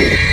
you